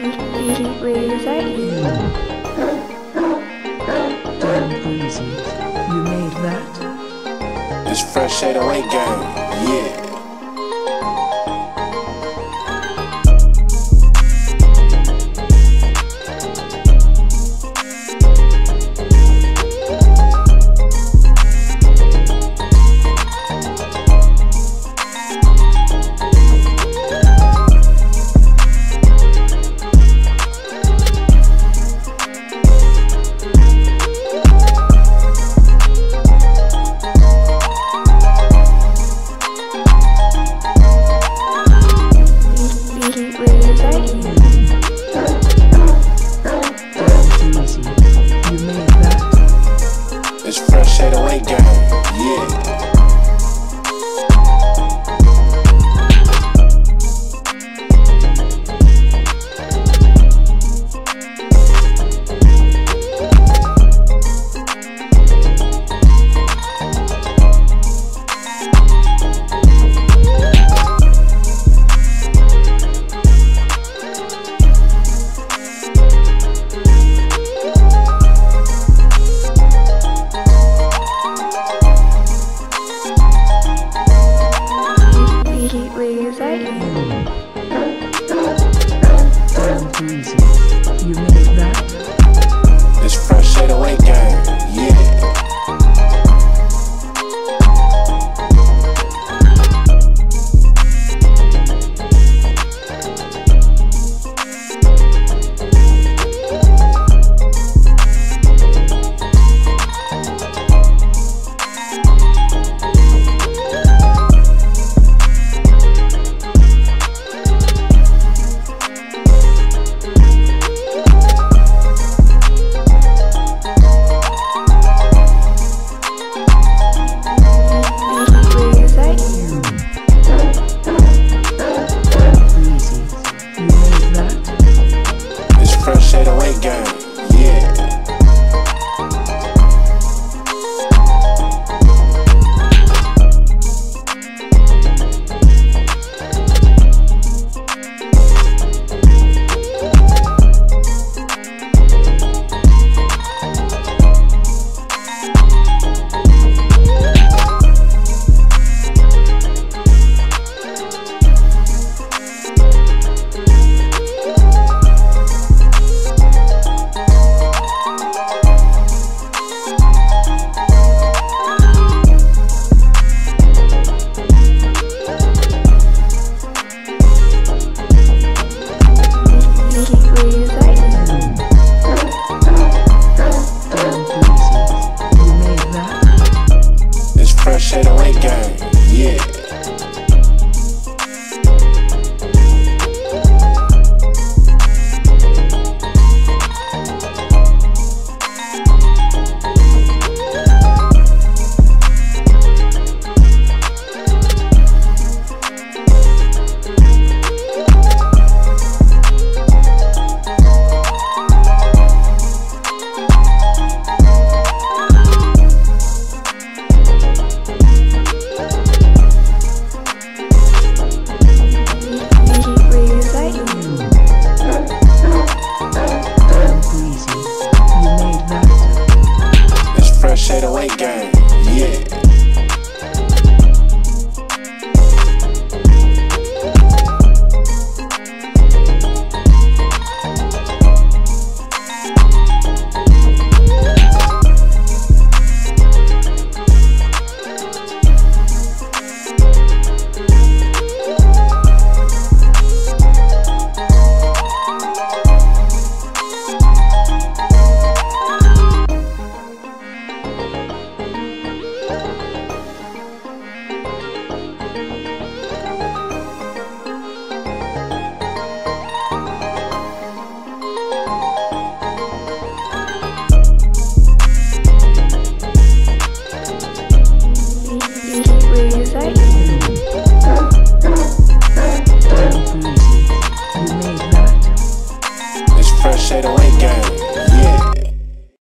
Damn breezy. You made that? It's Fresh 808 gang, yeah. It's Fresh 808 gang, yeah.